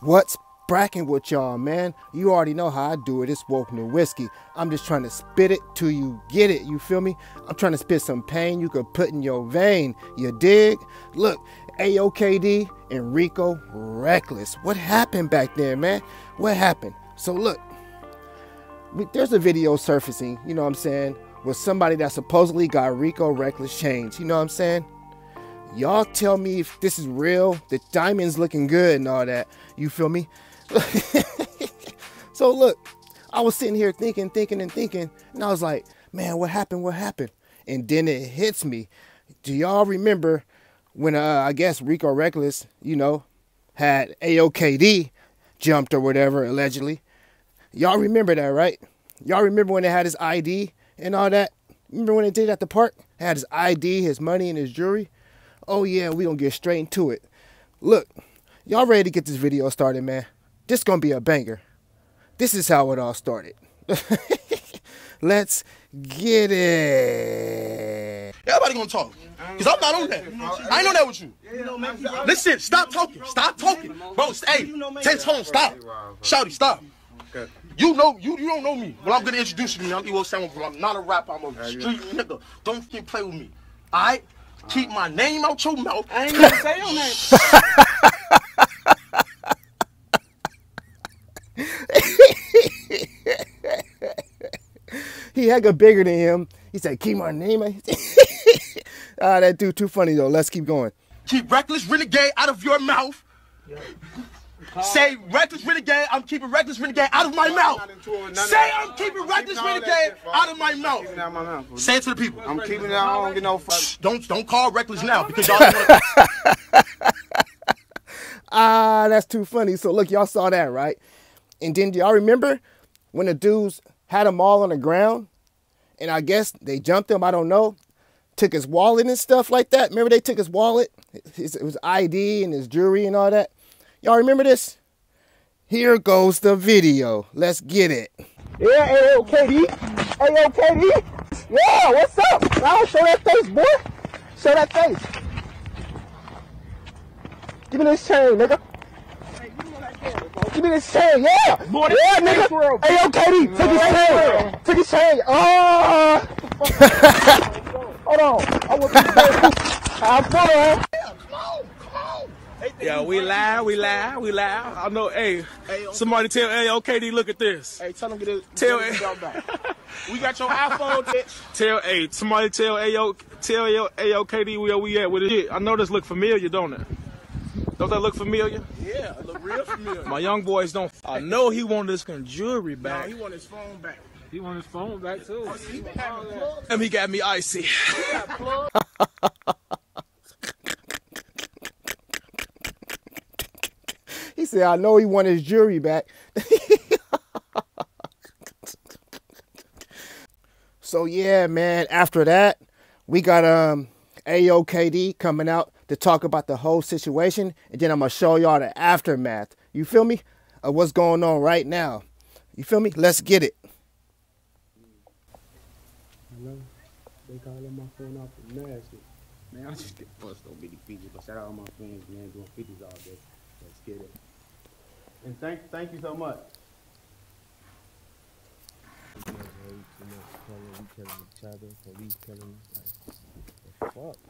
What's bracking with y'all, man? You already know how I do it. It's woke new whiskey. I'm just trying to spit it till you get it. You feel me? I'm trying to spit some pain you could put in your vein. You dig? Look, Ayoo KD and Rico Recklezz. What happened back then, man? What happened? So look, there's a video surfacing, you know what I'm saying, with somebody that supposedly got Rico Recklezz chains. You know what I'm saying? Y'all tell me if this is real. The diamond's looking good and all that. You feel me? so look, I was sitting here thinking, thinking, and thinking, and I was like, man, what happened? What happened? And then it hits me. Do y'all remember when uh, I guess Rico Recklezz, you know, had Ayoo KD jumped or whatever, allegedly? Y'all remember that, right? Y'all remember when they had his ID and all that? Remember when they did it at the park? Had his ID, his money, and his jewelry? Oh yeah, we gonna get straight into it. Look, y'all ready to get this video started, man? This gonna be a banger. This is how it all started. Let's get it. Everybody gonna talk. Cause I'm not on that. I ain't on that with you. Listen, stop talking. Stop talking. Bro, hey, take home, stop. Shouty, stop. You know, you you don't know me. Well, I'm gonna introduce you to me. I'm Evo Sound, I'm not a rapper. I'm a street nigga. Don't fucking play with me. Alright? Keep my name out your mouth. I ain't gonna say your name. he had a bigger than him. He said, keep my name out. ah, that dude too funny though. Let's keep going. Keep reckless renegade out of your mouth. Say reckless renegade, I'm keeping reckless renegade out of my mouth. Say I'm keeping reckless renegade out of my mouth. Say it to the people. I'm keeping it. I don't get no fuck. Don't don't call reckless now because y'all. Wanna... ah, that's too funny. So look, y'all saw that right? And then do y'all remember when the dudes had them all on the ground, and I guess they jumped him. I don't know. Took his wallet and stuff like that. Remember they took his wallet, his, his ID and his jewelry and all that. Y'all remember this? Here goes the video. Let's get it. Yeah, Ayoo KD. AOKD. Yeah, what's up? Now show that face, boy. Show that face. Give me this chain, nigga. Give me this chain, yeah. Boy, yeah, nigga. Hey, yo, Ayoo KD. Take his chain. Take his chain. Oh. Hold on. I want this I'm full yeah, we live, we live, we live. I know, hey, somebody tell Ayoo KD, look at this. Hey, tell them get it. Tell it. we got your iPhone, bitch. Tell, hey, somebody tell AO, tell Yo Ayoo KD where we at with it. I know this look familiar, don't it? Don't that look familiar? Yeah, it look real familiar. My young boys don't. I know he wanted his jewelry back. No, he want his phone back. He want his phone back too. Oh, and he got me icy. said, I know he wanted his jury back. so yeah, man, after that, we got um Ayoo KD coming out to talk about the whole situation. And then I'm gonna show y'all the aftermath. You feel me? Of what's going on right now. You feel me? Let's get it. Hello? They calling my phone off the mask. Man, I just get bust on many features, but shout out all my friends, man, doing features all day. Let's get it. And thank thank you so much.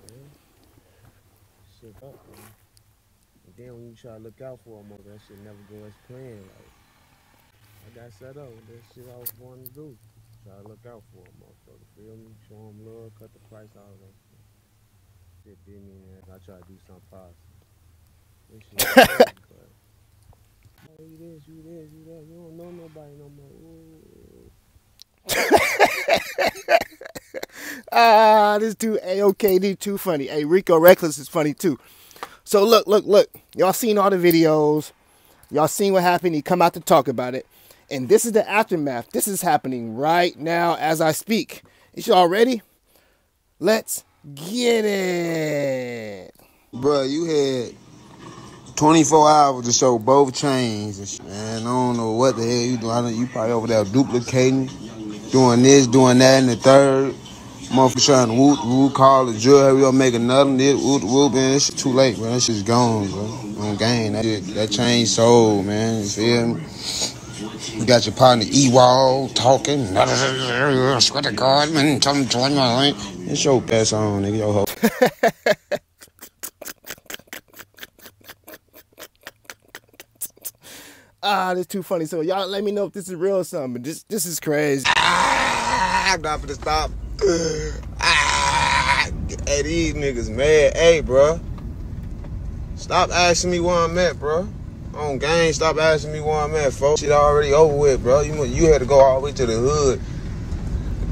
Man. Shit up, man. And then when you try to look out for them, that shit never go as planned. Like I got set up with that shit I was born to do. Try to look out for them, motherfucker. Feel me? Show them love, cut the price out of them. Shit didn't mean that. I try to do something positive. This shit but you this, you this, you that. You don't know nobody no more. ah, this dude Ayoo KD too funny. Hey, Rico Recklezz is funny too. So look, look, look. Y'all seen all the videos. Y'all seen what happened. He come out to talk about it. And this is the aftermath. This is happening right now as I speak. Is y'all ready? Let's get it. Bruh, you had 24 hours to show both chains. Man, I don't know what the hell you doing. You probably over there duplicating, doing this, doing that, and the third. Motherfucker trying to whoop, whoop, call the we gonna make another, this, whoop, whoop, man. Shit too late, man. That shit's gone, bro. on game. That, that chain soul, man. You feel me? You got your partner E-Wall talking. Swear to God, man. Tell him to my line. It's your best on, nigga. Your hoe. Ah, this too funny. So y'all let me know if this is real or something. This this is crazy. Ah, I'm not gonna stop. Ah, hey, these niggas mad. Hey, bro. Stop asking me where I'm at, bro. On game, stop asking me where I'm at, folks. Shit already over with, bro. You you had to go all the way to the hood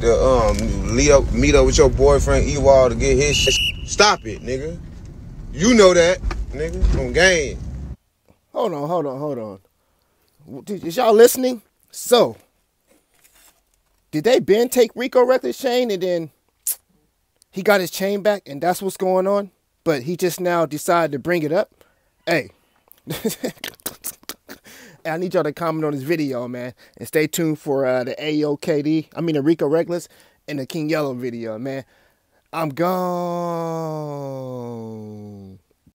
to um meet up, meet up with your boyfriend Ewald to get his shit. Stop it, nigga. You know that, nigga. On game. Hold on, hold on, hold on. Is y'all listening? So, did they Ben take Rico Recklezz chain and then he got his chain back and that's what's going on? But he just now decided to bring it up? Hey. I need y'all to comment on this video, man. And stay tuned for uh, the Ayoo KD, I mean the Rico Recklezz and the King Yella video, man. I'm gone.